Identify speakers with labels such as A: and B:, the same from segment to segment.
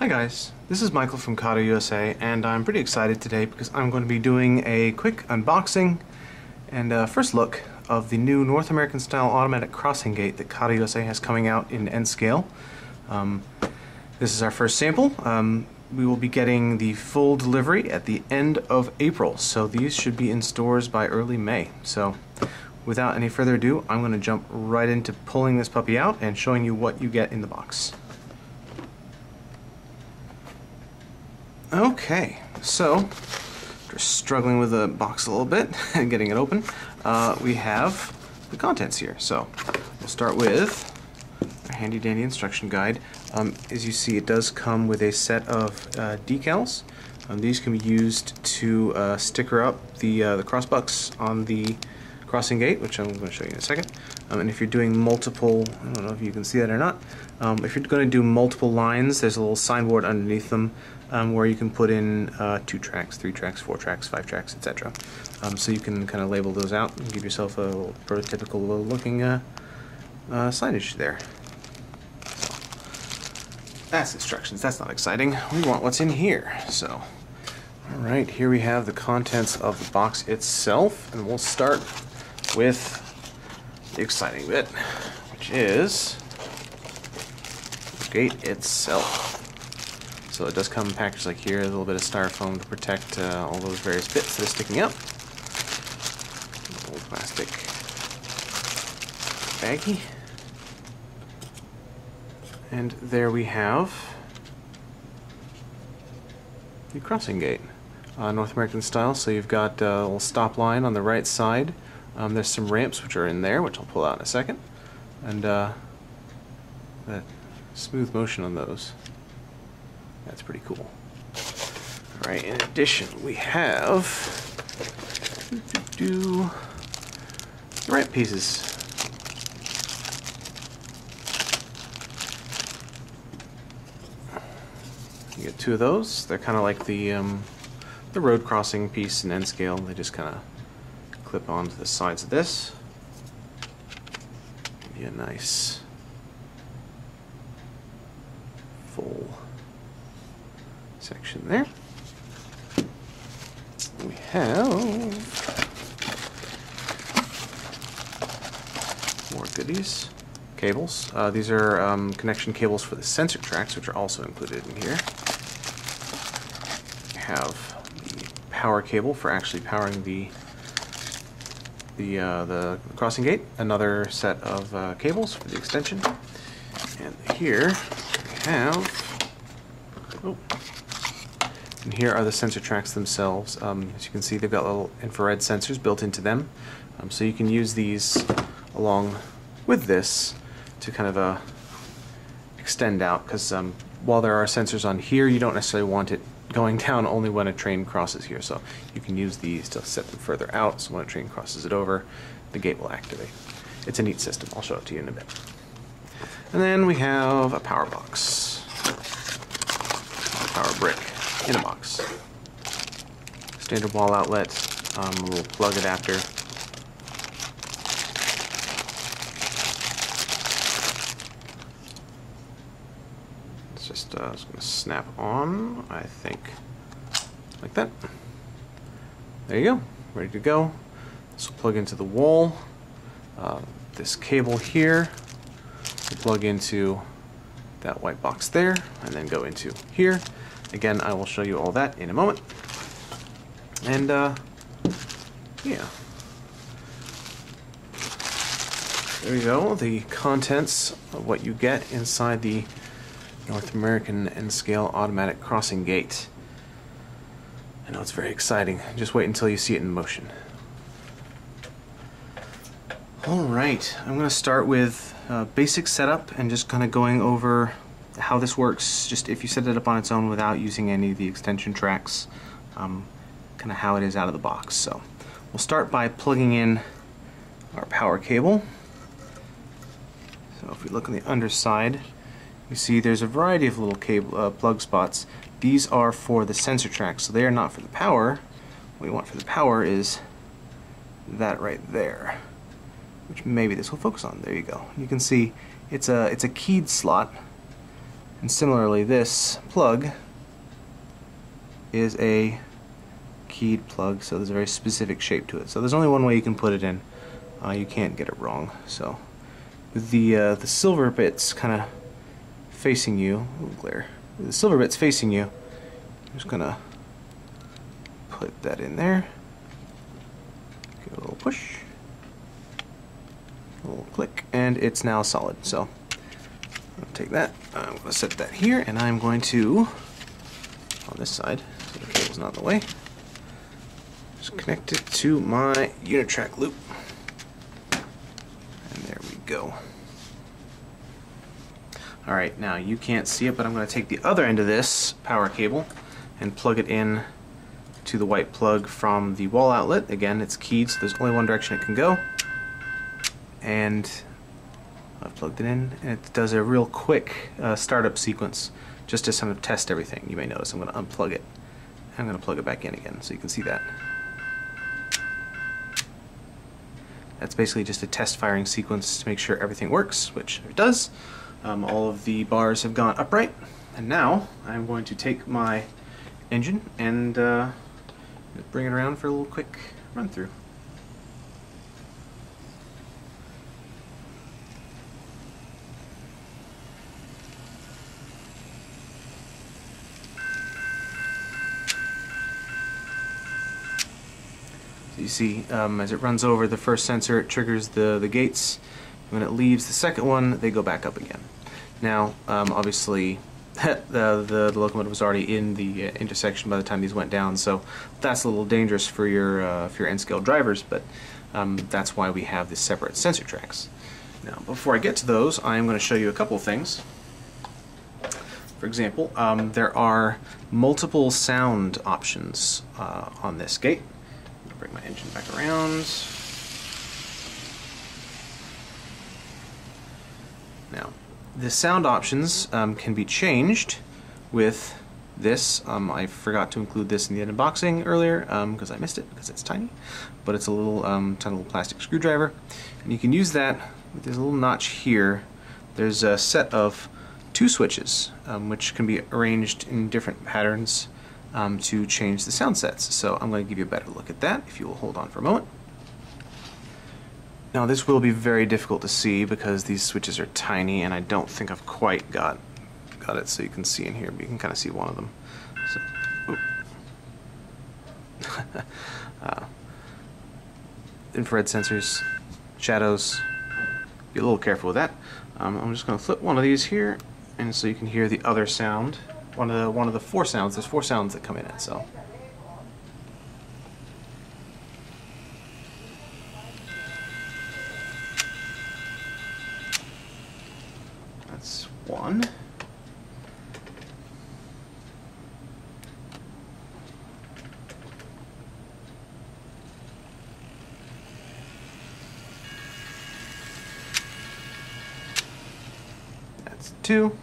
A: Hi guys, this is Michael from Kato USA and I'm pretty excited today because I'm going to be doing a quick unboxing and uh, first look of the new North American style automatic crossing gate that Kato USA has coming out in N scale. Um, this is our first sample. Um, we will be getting the full delivery at the end of April so these should be in stores by early May. So without any further ado I'm going to jump right into pulling this puppy out and showing you what you get in the box. Okay, so just struggling with the box a little bit and getting it open. Uh, we have the contents here. So we'll start with our handy dandy instruction guide. Um, as you see, it does come with a set of uh, decals. Um, these can be used to uh, sticker up the uh, the crossbucks on the crossing gate, which I'm going to show you in a second. Um, and if you're doing multiple, I don't know if you can see that or not, um, if you're going to do multiple lines, there's a little signboard underneath them um, where you can put in uh, two tracks, three tracks, four tracks, five tracks, etc. Um, so you can kind of label those out and give yourself a prototypical looking uh, uh, signage there. So that's instructions. That's not exciting. We want what's in here. So, all right, here we have the contents of the box itself, and we'll start with the exciting bit, which is the gate itself. So it does come packaged like here, a little bit of styrofoam to protect uh, all those various bits that are sticking out. Old plastic baggie. And there we have the crossing gate. Uh, North American style, so you've got uh, a little stop line on the right side. Um, there's some ramps which are in there, which I'll pull out in a second. And uh, that smooth motion on those. That's pretty cool. Alright, in addition, we have the ramp pieces. You get two of those. They're kind of like the um, the road crossing piece in N scale. They just kind of clip onto the sides of this. Give you a nice full section there. We have more goodies. Cables. Uh, these are um, connection cables for the sensor tracks, which are also included in here. We have the power cable for actually powering the the uh, the crossing gate. Another set of uh, cables for the extension. And here we have. Oh, and here are the sensor tracks themselves. Um, as you can see, they've got little infrared sensors built into them. Um, so you can use these along with this to kind of uh, extend out because um, while there are sensors on here, you don't necessarily want it going down only when a train crosses here. So you can use these to set them further out so when a train crosses it over, the gate will activate. It's a neat system. I'll show it to you in a bit. And then we have a power box, power brick in a box. Standard wall outlet, um, a little plug adapter. It's just uh, it's gonna snap on, I think, like that. There you go, ready to go. This will plug into the wall. Uh, this cable here will plug into that white box there, and then go into here. Again, I will show you all that in a moment. And, uh, yeah. There you go, the contents of what you get inside the North American N-Scale Automatic Crossing Gate. I know it's very exciting. Just wait until you see it in motion. Alright, I'm going to start with uh, basic setup and just kind of going over how this works, just if you set it up on its own without using any of the extension tracks, um, kind of how it is out of the box. So we'll start by plugging in our power cable. So if we look on the underside, you see there's a variety of little cable uh, plug spots. These are for the sensor tracks, so they are not for the power. What we want for the power is that right there, which maybe this will focus on. There you go. You can see it's a it's a keyed slot And similarly, this plug is a keyed plug, so there's a very specific shape to it. So there's only one way you can put it in. Uh, you can't get it wrong. So the uh, the silver bits kind of facing you, ooh, glare. The silver bits facing you, I'm just gonna put that in there. Give a little push, a little click, and it's now solid. So I'll take that. I'm to set that here, and I'm going to on this side, so the cable's not in the way. Just connect it to my Unitrack loop. And there we go. Alright, now you can't see it, but I'm going to take the other end of this power cable and plug it in to the white plug from the wall outlet. Again, it's keyed, so there's only one direction it can go. And I've plugged it in, and it does a real quick uh, startup sequence just to kind of test everything. You may notice I'm going to unplug it. I'm going to plug it back in again so you can see that. That's basically just a test firing sequence to make sure everything works, which it does. Um, all of the bars have gone upright. And now I'm going to take my engine and uh, bring it around for a little quick run through. you see, um, as it runs over the first sensor, it triggers the, the gates. When it leaves the second one, they go back up again. Now, um, obviously, the, the, the, locomotive was already in the uh, intersection by the time these went down, so that's a little dangerous for your, uh, for your N-scale drivers, but um, that's why we have the separate sensor tracks. Now, before I get to those, I'm going to show you a couple things. For example, um, there are multiple sound options uh, on this gate bring my engine back around. Now, the sound options um, can be changed with this. Um, I forgot to include this in the unboxing earlier because um, I missed it because it's tiny, but it's a little um, tiny little plastic screwdriver, and you can use that with this little notch here. There's a set of two switches um, which can be arranged in different patterns to change the sound sets. So I'm going to give you a better look at that if you will hold on for a moment. Now this will be very difficult to see because these switches are tiny and I don't think I've quite got got it so you can see in here, but you can kind of see one of them. So, uh, infrared sensors, shadows, be a little careful with that. Um, I'm just going to flip one of these here and so you can hear the other sound one of the one of the four sounds. There's four sounds that come in it, so. That's one. That's two.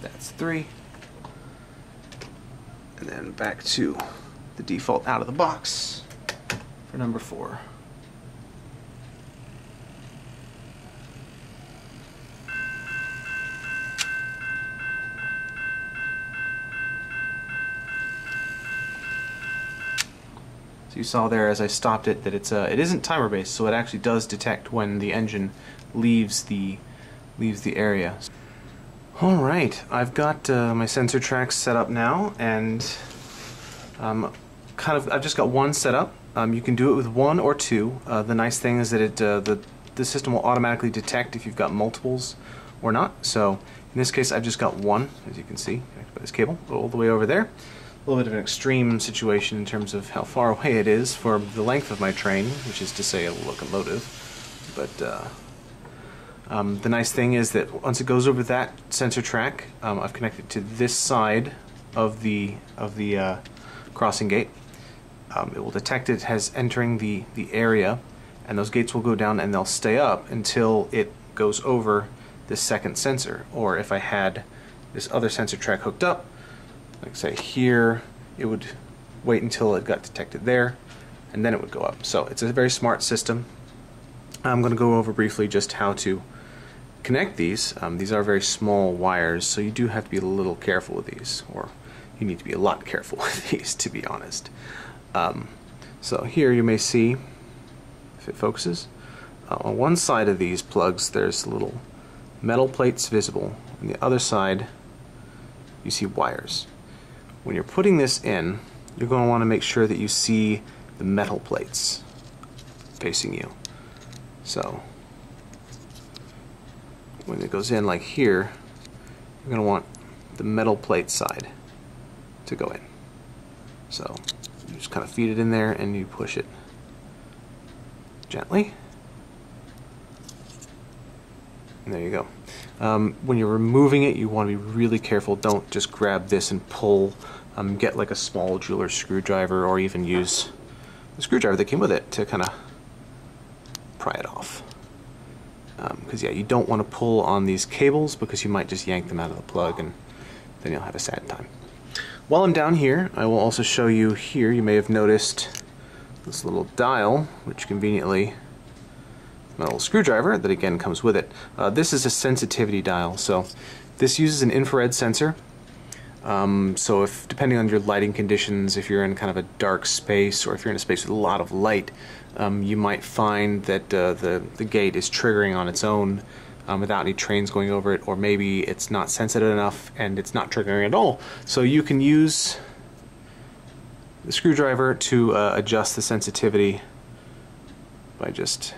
A: That's three. And then back to the default out of the box for number four. So you saw there as I stopped it that it's uh, it isn't timer based, so it actually does detect when the engine leaves the leaves the area. Alright, I've got uh, my sensor tracks set up now and um, kind of I've just got one set up. Um, you can do it with one or two. Uh, the nice thing is that it uh, the, the system will automatically detect if you've got multiples or not. So in this case I've just got one, as you can see, connected by this cable, all the way over there. Little bit of an extreme situation in terms of how far away it is for the length of my train, which is to say a locomotive. But uh, um, the nice thing is that once it goes over that sensor track, um, I've connected to this side of the of the uh, crossing gate. Um, it will detect it as entering the the area, and those gates will go down and they'll stay up until it goes over this second sensor. Or if I had this other sensor track hooked up. Like say here, it would wait until it got detected there, and then it would go up. So it's a very smart system. I'm going to go over briefly just how to connect these. Um, these are very small wires, so you do have to be a little careful with these, or you need to be a lot careful with these, to be honest. Um, so here you may see, if it focuses, uh, on one side of these plugs there's little metal plates visible. On the other side you see wires. When you're putting this in, you're going to want to make sure that you see the metal plates facing you. So when it goes in like here, you're going to want the metal plate side to go in. So you just kind of feed it in there and you push it gently. There you go. Um, when you're removing it, you want to be really careful. Don't just grab this and pull. Um, get like a small jeweler's screwdriver or even use the screwdriver that came with it to kind of pry it off. Because um, yeah, you don't want to pull on these cables because you might just yank them out of the plug and then you'll have a sad time. While I'm down here, I will also show you here, you may have noticed this little dial, which conveniently metal screwdriver that again comes with it. Uh, this is a sensitivity dial, so this uses an infrared sensor. Um, so if depending on your lighting conditions, if you're in kind of a dark space or if you're in a space with a lot of light, um, you might find that uh, the, the gate is triggering on its own um, without any trains going over it, or maybe it's not sensitive enough and it's not triggering at all. So you can use the screwdriver to uh, adjust the sensitivity by just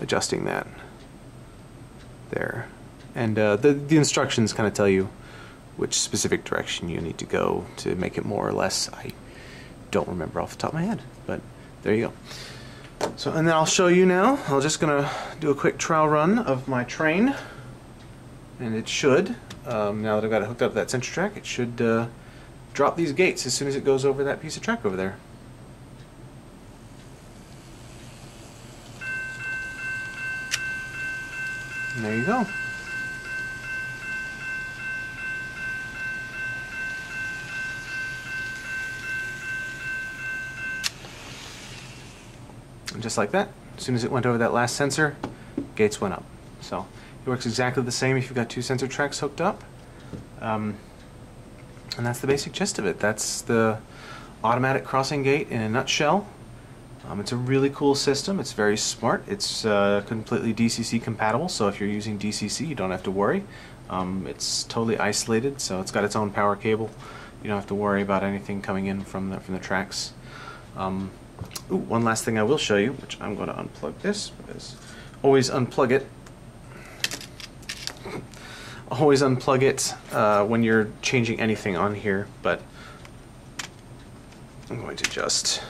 A: adjusting that there. And uh, the, the instructions kind of tell you which specific direction you need to go to make it more or less. I don't remember off the top of my head, but there you go. So, and then I'll show you now. I'm just going to do a quick trial run of my train. And it should, um, now that I've got it hooked up to that sensor track, it should uh, drop these gates as soon as it goes over that piece of track over there. There you go. And just like that, as soon as it went over that last sensor, gates went up. So it works exactly the same if you've got two sensor tracks hooked up. Um, and that's the basic gist of it. That's the automatic crossing gate in a nutshell. Um, it's a really cool system. It's very smart. It's uh, completely DCC compatible, so if you're using DCC, you don't have to worry. Um, it's totally isolated, so it's got its own power cable. You don't have to worry about anything coming in from the from the tracks. Um, ooh, one last thing I will show you, which I'm going to unplug this always unplug it. always unplug it uh, when you're changing anything on here, but I'm going to just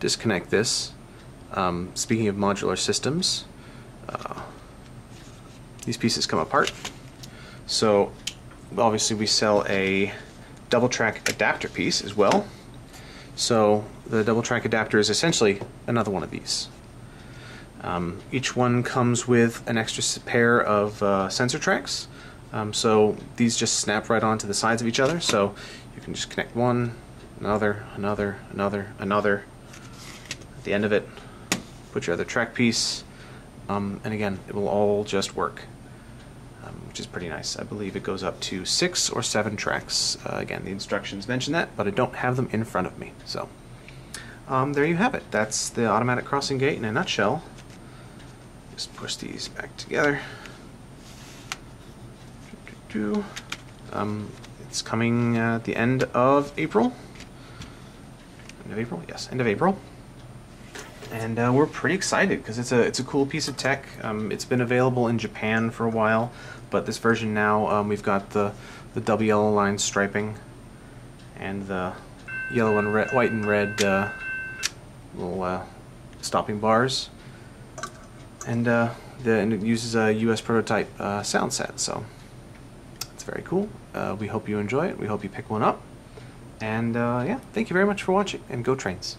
A: disconnect this. Um, speaking of modular systems, uh, these pieces come apart. So obviously we sell a double track adapter piece as well. So the double track adapter is essentially another one of these. Um, each one comes with an extra pair of uh, sensor tracks. Um, so these just snap right onto the sides of each other. So you can just connect one, another, another, another, another, the end of it, put your other track piece, um, and again, it will all just work, um, which is pretty nice. I believe it goes up to six or seven tracks. Uh, again, the instructions mention that, but I don't have them in front of me. So um, there you have it. That's the automatic crossing gate in a nutshell. Just push these back together. Um, it's coming at the end of April. End of April? Yes, end of April and uh, we're pretty excited because it's a it's a cool piece of tech. Um, it's been available in Japan for a while, but this version now um, we've got the the double yellow line striping and the yellow and red, white and red uh, little uh, stopping bars, and uh, the and it uses a U.S. prototype uh, sound set. So it's very cool. Uh, we hope you enjoy it. We hope you pick one up. And yeah, thank you very much for watching, and go trains.